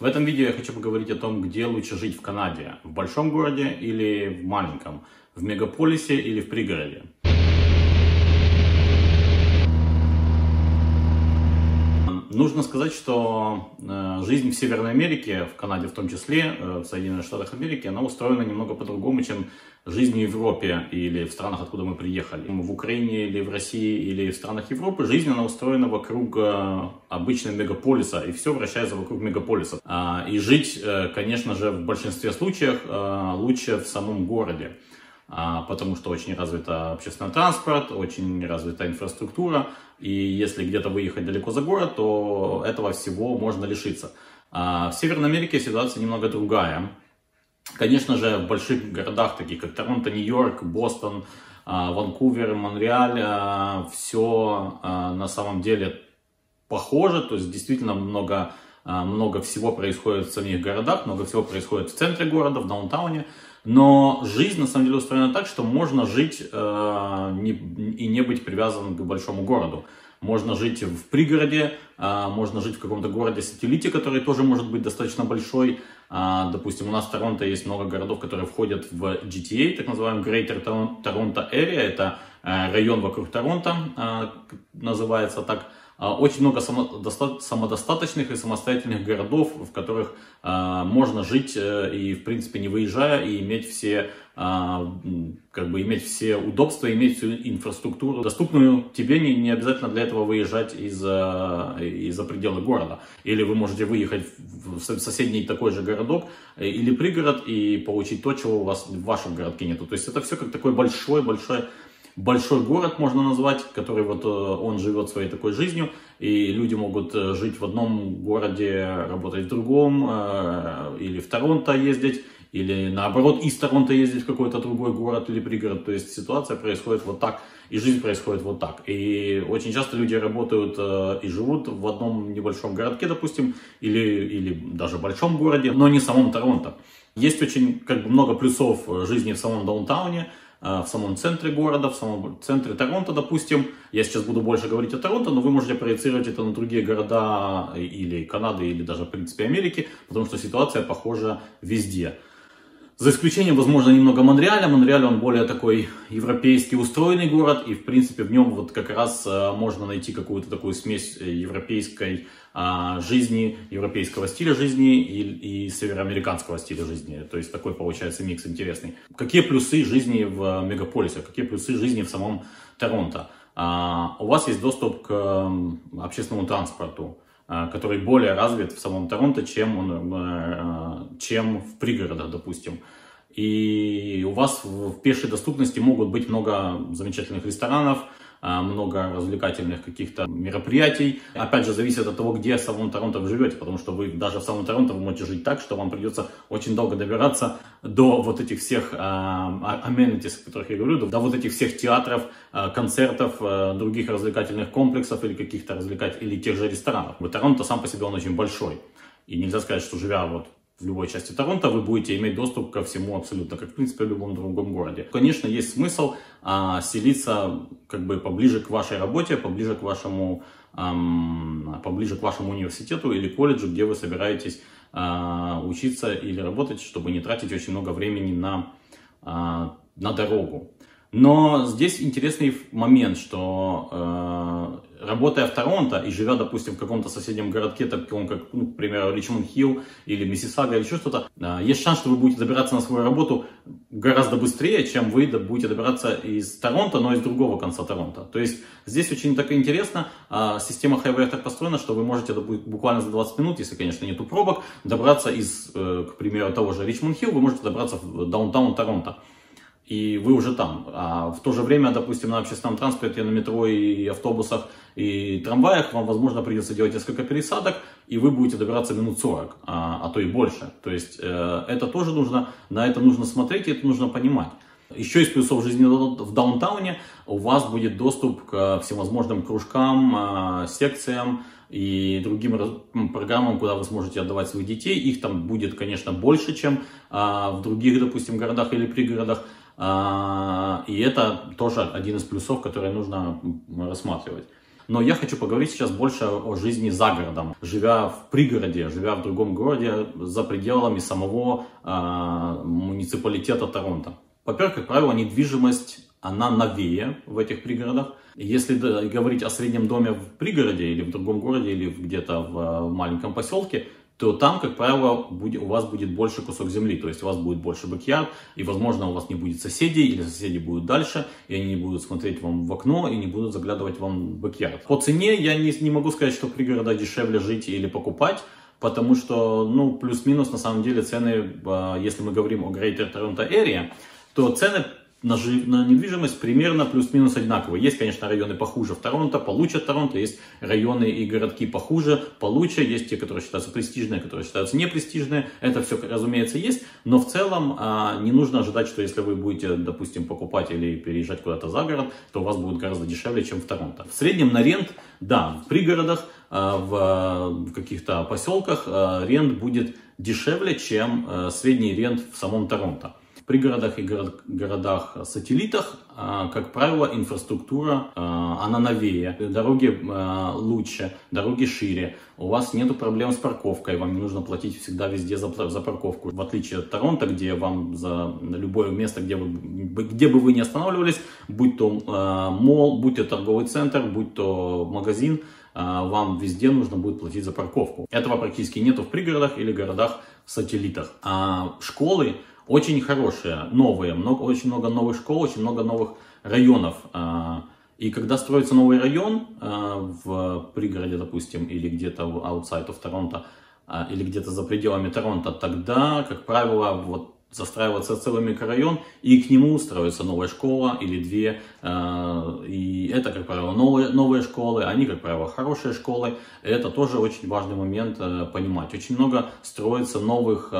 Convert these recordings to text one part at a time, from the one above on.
В этом видео я хочу поговорить о том, где лучше жить в Канаде. В большом городе или в маленьком, в мегаполисе или в пригороде. Нужно сказать, что э, жизнь в Северной Америке, в Канаде в том числе, э, в Соединенных Штатах Америки, она устроена немного по-другому, чем жизнь в Европе или в странах, откуда мы приехали. В Украине или в России или в странах Европы жизнь она устроена вокруг э, обычного мегаполиса, и все вращается вокруг мегаполиса. А, и жить, конечно же, в большинстве случаев лучше в самом городе потому что очень развит общественный транспорт, очень развита инфраструктура, и если где-то выехать далеко за город, то этого всего можно лишиться. А в Северной Америке ситуация немного другая. Конечно же, в больших городах, таких как Торонто, Нью-Йорк, Бостон, а, Ванкувер, Монреаль, а, все а, на самом деле похоже, то есть действительно много, много всего происходит в самих городах, много всего происходит в центре города, в даунтауне, но жизнь на самом деле устроена так, что можно жить э, не, и не быть привязанным к большому городу. Можно жить в пригороде, э, можно жить в каком-то городе-сателлите, который тоже может быть достаточно большой. Э, допустим, у нас в Торонто есть много городов, которые входят в GTA, так называемый Greater Toronto Area. Это э, район вокруг Торонто, э, называется так. А, очень много самодостаточных и самостоятельных городов, в которых а, можно жить э, и, в принципе, не выезжая, и иметь все, а, как бы иметь все удобства, иметь всю инфраструктуру, доступную тебе, не, не обязательно для этого выезжать из-за из пределы города. Или вы можете выехать в соседний такой же городок э, или пригород и получить то, чего у вас в вашем городке нету. То есть это все как такой большой-большой большой город, можно назвать, который вот э, он живет своей такой жизнью, и люди могут э, жить в одном городе, работать в другом, э, или в Торонто ездить, или наоборот из Торонто ездить в какой-то другой город или пригород. То есть ситуация происходит вот так, и жизнь происходит вот так. И очень часто люди работают и живут в одном небольшом городке, допустим, или, или даже большом городе, но не в самом Торонто. Есть очень как бы, много плюсов жизни в самом даунтауне, Э, в самом центре города, в самом центре Торонто, допустим. Я сейчас буду больше говорить о Торонто, но вы можете проецировать это на другие города или Канады, или даже, в принципе, Америки, потому что ситуация похожа везде. За исключением, возможно, немного Монреаля. Монреаль, он более такой европейский устроенный город, и, в принципе, в нем вот как раз э, можно найти какую-то такую смесь э, европейской а, жизни, европейского стиля жизни и, и североамериканского стиля жизни. То есть такой получается микс интересный. Какие плюсы жизни в мегаполисе, какие плюсы жизни в самом Торонто? А, у вас есть доступ к общественному транспорту который более развит в самом Торонто, чем, он, э, чем в пригородах, допустим. И у вас в пешей доступности могут быть много замечательных ресторанов, много развлекательных каких-то мероприятий. Опять же, зависит от того, где в самом Торонто вы живете, потому что вы даже в самом Торонто вы можете жить так, что вам придется очень долго добираться до вот этих всех а, amenities, о которых я говорю, до вот этих всех театров, а, концертов, других развлекательных комплексов или каких-то развлекательных, или тех же ресторанов. Вот Торонто сам по себе он очень большой. И нельзя сказать, что живя вот в любой части Торонто, вы будете иметь доступ ко всему абсолютно, как в принципе в любом другом городе. Конечно, есть смысл а, селиться как бы поближе к вашей работе, поближе к вашему, ам, поближе к вашему университету или колледжу, где вы собираетесь а, учиться или работать, чтобы не тратить очень много времени на, а, на дорогу. Но здесь интересный момент, что э, работая в Торонто и живя, допустим, в каком-то соседнем городке, таком как, ну, к примеру, Ричмонд Хилл или Миссисага или еще что-то, э, есть шанс, что вы будете добираться на свою работу гораздо быстрее, чем вы будете добираться из Торонто, но из другого конца Торонто. То есть здесь очень так интересно, э, система Highway так построена, что вы можете буквально за 20 минут, если, конечно, нету пробок, добраться из, э, к примеру, того же Ричмонд Хилл, вы можете добраться в даунтаун Торонто и вы уже там. А в то же время, допустим, на общественном транспорте, на метро и автобусах и трамваях вам, возможно, придется делать несколько пересадок, и вы будете добираться минут 40, а, а то и больше. То есть э, это тоже нужно, на это нужно смотреть, и это нужно понимать. Еще из плюсов жизни в даунтауне у вас будет доступ к всевозможным кружкам, а, секциям и другим программам, куда вы сможете отдавать своих детей. Их там будет, конечно, больше, чем а, в других, допустим, городах или пригородах. А, и это тоже один из плюсов, которые нужно рассматривать. Но я хочу поговорить сейчас больше о жизни за городом. Живя в пригороде, живя в другом городе, за пределами самого э, муниципалитета Торонто. Во-первых, как правило, недвижимость, она новее в этих пригородах. Если говорить о среднем доме в пригороде или в другом городе, или где-то в маленьком поселке, то там, как правило, будет, у вас будет больше кусок земли, то есть у вас будет больше backyard, и, возможно, у вас не будет соседей, или соседи будут дальше, и они не будут смотреть вам в окно, и не будут заглядывать вам в backyard. По цене я не, не могу сказать, что пригорода дешевле жить или покупать, потому что, ну, плюс-минус, на самом деле, цены, а, если мы говорим о Greater Toronto Area, то цены на, жи- на недвижимость примерно плюс-минус одинаково. Есть, конечно, районы похуже в Торонто, получше Торонто, есть районы и городки похуже, получше, есть те, которые считаются престижные, которые считаются непрестижные. Это все, разумеется, есть, но в целом а, не нужно ожидать, что если вы будете, допустим, покупать или переезжать куда-то за город, то у вас будет гораздо дешевле, чем в Торонто. В среднем на рент, да, в пригородах, а, в, в каких-то поселках а, рент будет дешевле, чем а, средний рент в самом Торонто пригородах и город, городах-сателлитах, а, как правило, инфраструктура, а, она новее, дороги лучше, дороги шире, у вас нет проблем с парковкой, вам не нужно платить всегда везде за, парковку. В отличие от Торонто, где вам за любое место, где, вы, где бы вы ни останавливались, будь то мол, будь то торговый центр, будь то магазин, вам везде нужно будет платить за парковку. Этого практически нету в пригородах или городах-сателлитах. А школы очень хорошие, новые, много, очень много новых школ, очень много новых районов. А, и когда строится новый район а, в пригороде, допустим, или где-то outside of Торонто, а, или где-то за пределами Торонто, тогда, как правило, вот застраивается целый микрорайон, и к нему строится новая школа или две. И это, как правило, новые, новые школы, они, как правило, хорошие школы. Это тоже очень важный момент э, понимать. Очень много строится новых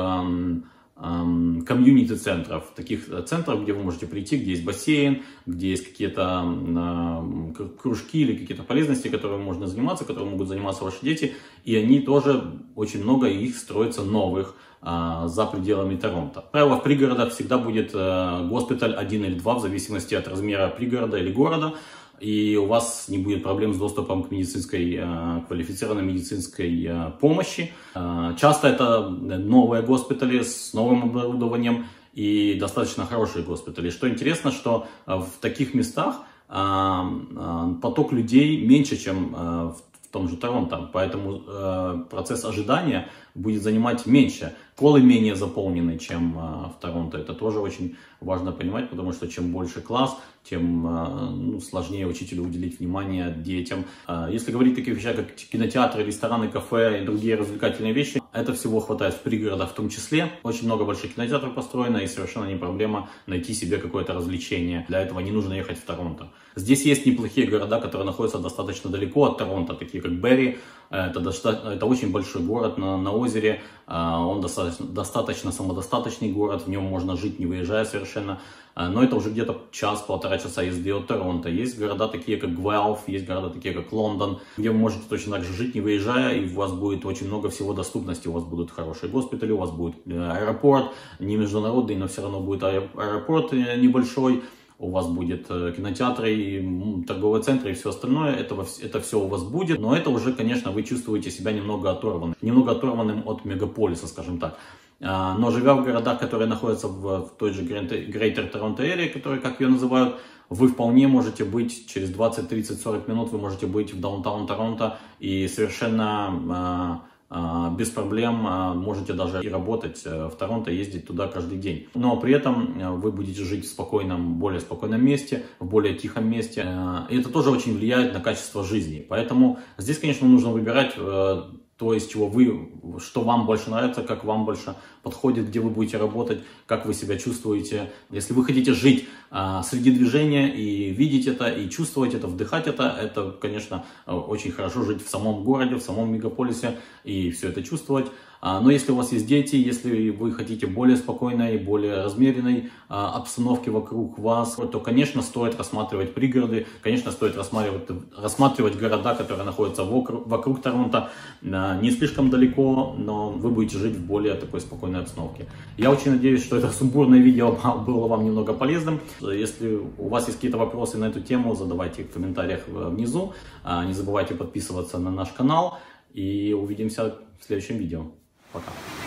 комьюнити-центров, таких э, центров, где вы можете прийти, где есть бассейн, где есть какие-то кружки или какие-то полезности, которыми можно заниматься, которыми могут заниматься ваши дети, и они тоже, очень много их строится новых а, за пределами Торонто. Правило, в пригородах всегда будет э, госпиталь один или два, в зависимости от размера пригорода или города, и у вас не будет проблем с доступом к медицинской, э, квалифицированной медицинской э, помощи. Э, часто это новые госпитали с новым оборудованием и достаточно хорошие госпитали. Что интересно, что в таких местах поток людей меньше, чем в том же Торонто, поэтому процесс ожидания будет занимать меньше. Колы менее заполнены, чем в Торонто. Это тоже очень важно понимать, потому что чем больше класс, тем а, ну, сложнее учителю уделить внимание детям. А, если говорить о таких вещах, как кинотеатры, рестораны, кафе и другие развлекательные вещи, это всего хватает в пригородах в том числе. Очень много больших кинотеатров построено, и совершенно не проблема найти себе какое-то развлечение. Для этого не нужно ехать в Торонто. Здесь есть неплохие города, которые находятся достаточно далеко от Торонто, такие как Берри. Это, достаточно, это очень большой город на, на озере, а, он достаточно, достаточно самодостаточный город, в нем можно жить, не выезжая совершенно. А, но это уже где-то час-полтора часа езды от Торонто. Есть города такие, как Гвелф, есть города такие, как Лондон, где вы можете точно так же жить, не выезжая, и у вас будет очень много всего доступности. У вас будут хорошие госпитали, у вас будет э, аэропорт, не международный, но все равно будет аэропорт э, небольшой у вас будет э, кинотеатры, и торговые центры и все остальное, это, это все у вас будет, но это уже, конечно, вы чувствуете себя немного оторванным, немного оторванным от мегаполиса, скажем так. А, но живя в городах, которые находятся в, в той же Greater Toronto Area, которые, как ее называют, вы вполне можете быть через 20, 30, 40 минут, вы можете быть в даунтаун Торонто и совершенно а, без проблем можете даже и работать э, в Торонто, ездить туда каждый день. Но при этом э, вы будете жить в спокойном, более спокойном месте, в более тихом месте. Э, и это тоже очень влияет на качество жизни. Поэтому здесь, конечно, нужно выбирать то, из чего вы, что вам больше нравится, как вам больше подходит, где вы будете работать, как вы себя чувствуете. Если вы хотите жить а, среди движения и видеть это, и чувствовать это, вдыхать это, это, конечно, очень хорошо жить в самом городе, в самом мегаполисе и все это чувствовать. А, но если у вас есть дети, если вы хотите более спокойной, более размеренной а, обстановки вокруг вас, то, конечно, стоит рассматривать пригороды, конечно, стоит рассматривать, рассматривать города, которые находятся вокруг, вокруг Торонто, а, не слишком далеко, но вы будете жить в более такой спокойной обстановке. Я очень надеюсь, что это сумбурное видео было вам немного полезным. Если у вас есть какие-то вопросы на эту тему, задавайте их в комментариях внизу. Не забывайте подписываться на наш канал и увидимся в следующем видео. ほら。